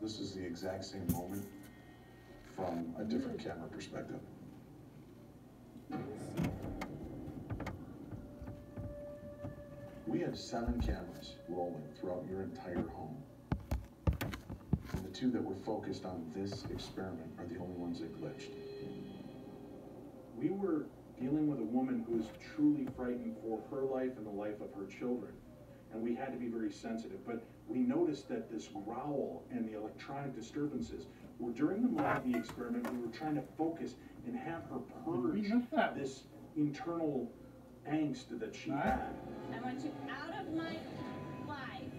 This is the exact same moment from a different camera perspective. We have seven cameras rolling throughout your entire home. And the two that were focused on this experiment are the only ones that glitched. We were dealing with a woman who was truly frightened for her life and the life of her children. And we had to be very sensitive. But we noticed that this growl and the electronic disturbances were during the moment of the experiment, we were trying to focus and have her purge that. this internal angst that she Right. had. I want you out of my life.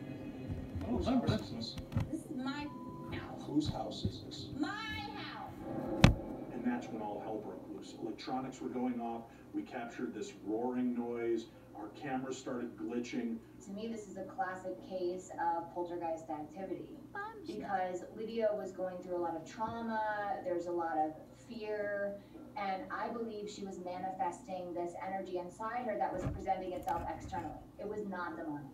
Oh, remember this. This is my house. Whose house is this? My house. And that's when all hell broke loose. Electronics were going off. We captured this roaring noise. Our cameras started glitching. To me, this is a classic case of poltergeist activity. Because Lydia was going through a lot of trauma, there's a lot of fear, and I believe she was manifesting this energy inside her that was presenting itself externally. It was not demonic.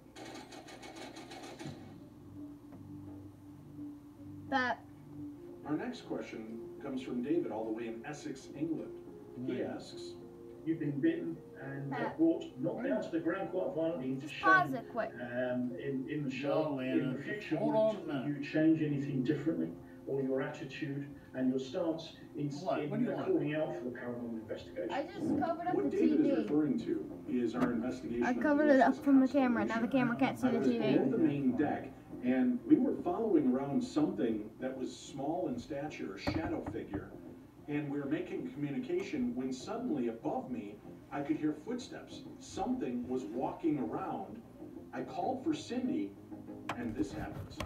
That Our next question comes from David, all the way in Essex, England. He asks, You've been bitten and uh, brought not down to the ground quite violently into just pause shame it quick. um, in, in the No, show. In the future, hold would on you change anything differently or your attitude and your stance in, What? in What do you want? calling out for the paranormal investigation? I just covered up what the David is referring to is our investigation. I covered it up from the camera. Now the camera can't see I the was below TV. the main deck, and we were following around something that was small in stature, a shadow figure, and we were making communication when suddenly above me, I could hear footsteps. Something was walking around. I called for Cindy, and this happens.